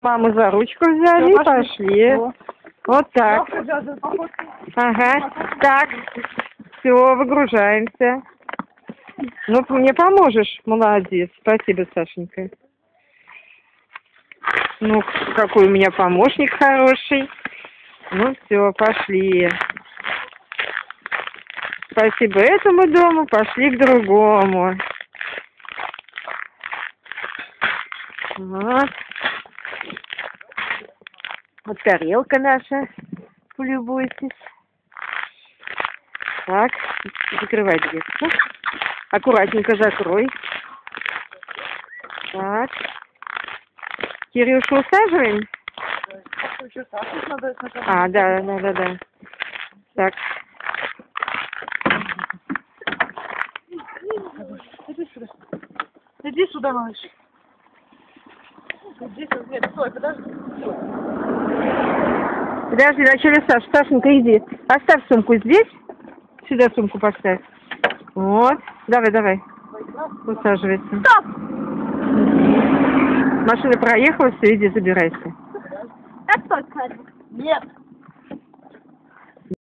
Маму за ручку взяли и пошли. О. Вот так. Ага. Так. Все, выгружаемся. Ну, мне поможешь. Молодец. Спасибо, Сашенька. Ну, какой у меня помощник хороший. Ну, все, пошли. Спасибо этому дому, пошли к другому. Вот. Вот тарелка наша. Полюбуйтесь. Так, закрывай дверцу. Аккуратненько закрой. Так. Кирюшу усаживаем? А, да, да, да, да. Так. Иди сюда. Иди сюда, малыш. Сюда. Нет, стой, подожди. Подожди, вначале Саш. Сашенька, иди. Оставь сумку здесь. Сюда сумку поставь. Вот. Давай, давай. Усаживайся. Стоп! Машина проехала, все, иди, забирайся. Так, стой, Катя. Нет.